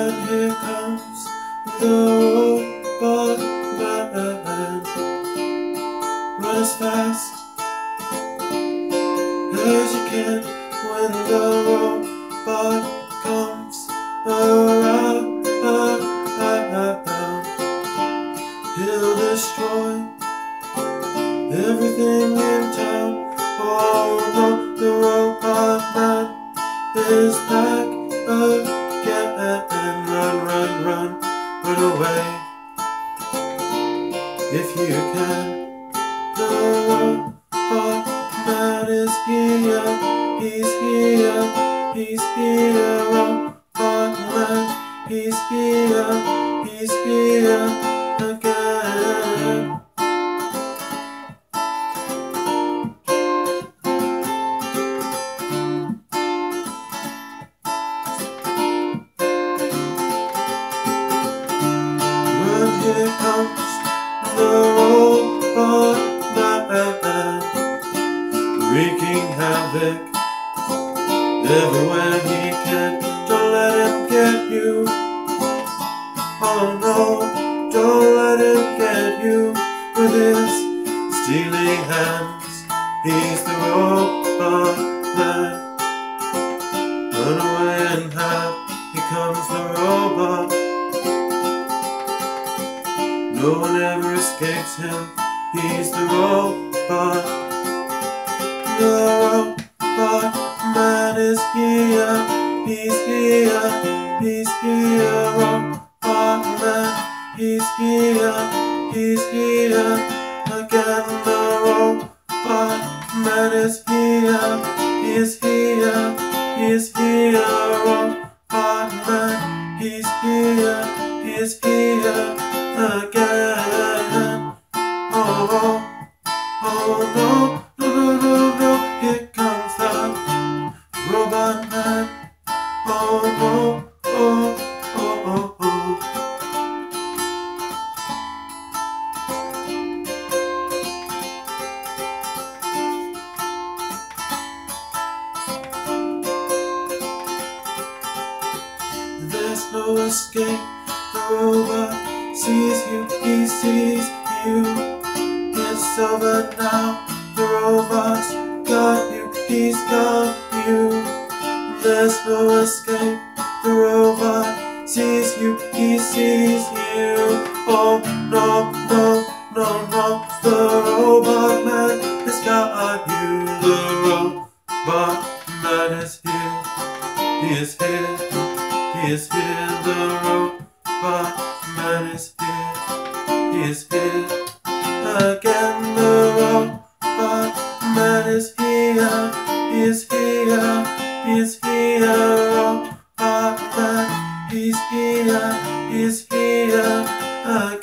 And here comes the robot man. Run as fast as you can when the robot Run, run, run, away if you can. The robot man is here, he's here, he's here. Robot man, he's here, he's here here comes the robot man, wreaking havoc everywhere he can. Don't let him get you. Oh no, don't let him get you with his stealing hands. He's the robot man. Run away and hide. Here comes the robot. No one ever escapes him. He's the robot. The robot man is here. He's here. He's here. Robot man. He's here. He's here. Again, the robot man is here. He is here. He is here. Robot man. He's here. He is here again. Oh, oh, oh no, no, no, no, no. Here comes the robot man. Oh no, oh, oh, oh, oh. There's no escape. The robot sees you, he sees you. It's over now. The robot's got you, he's got you. There's no escape. The robot sees you, he sees you. Oh no, no, no, no. The robot man has got you. The robot man is here. He is here. He is here. The robot man is here, is here, is here. Oh, our man, he's here, he's here again.